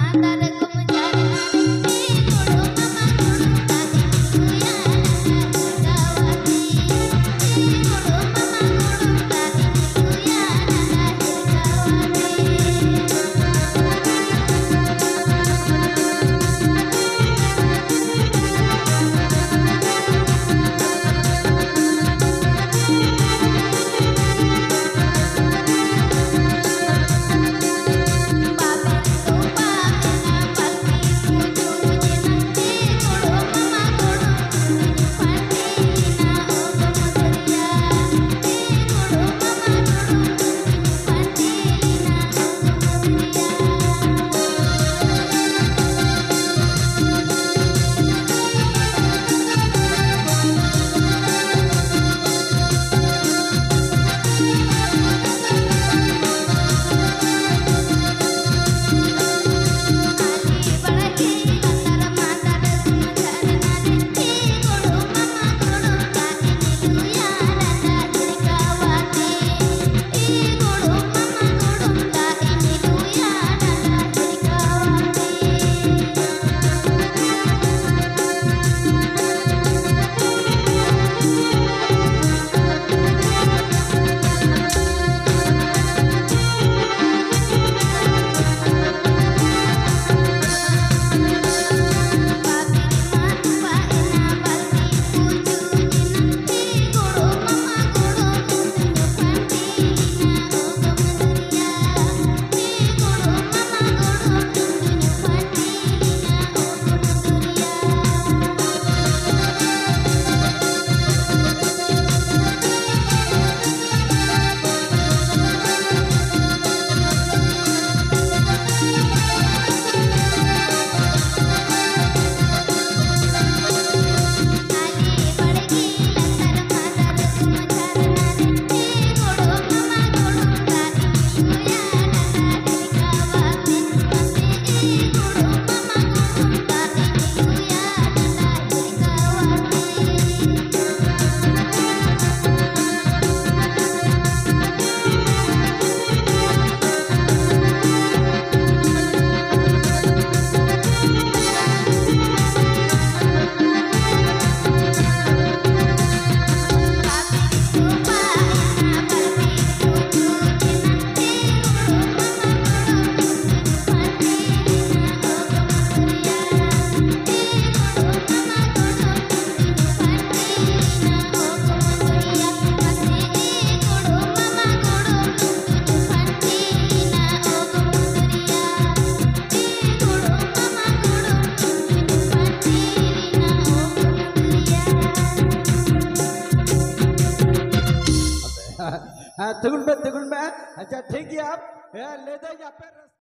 啊。हाँ, में तिगुन में अच्छा ठीक है आप ले दो यहाँ पे